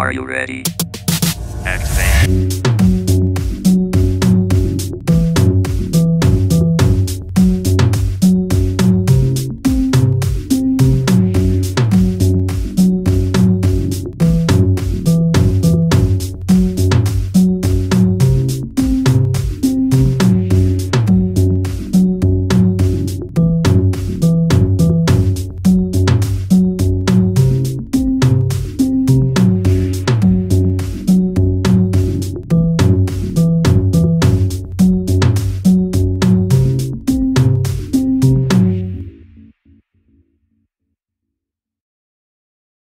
Are you ready?